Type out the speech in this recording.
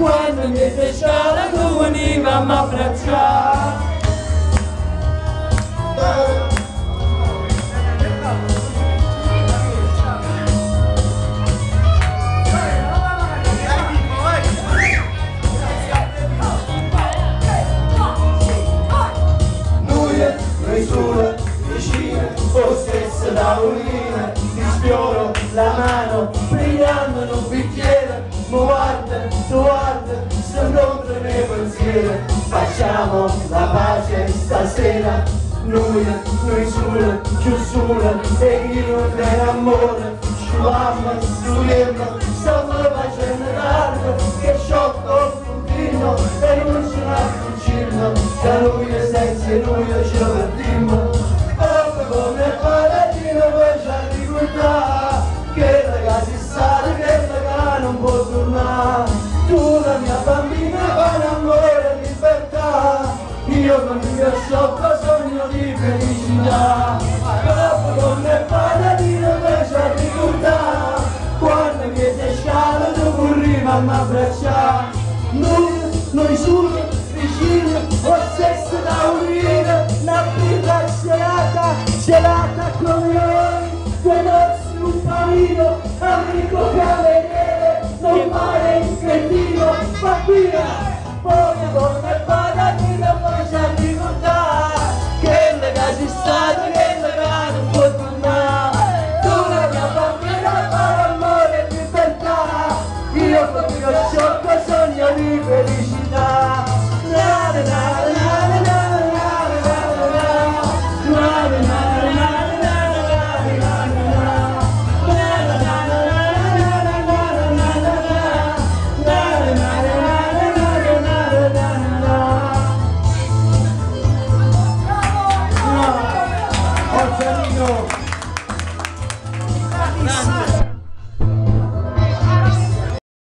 Quando mi pescara tu venivamo a abbracciare misura vicina fosse da unire ti sfioro la mano brillando in un bicchiere. Facciamo la pace stasera, noi, noi sole, chiusura, e io non te amore, sciulamma, io non mi sotto sogno di felicità. Dopo con le patatine invece a ricordà Quando mi sei scalo tu corrivi a m'abbracciare Noi, noi solo, vicini, o sesso da unire Una birra gelata, gelata come noi. Che nostro un panino, amico pode, só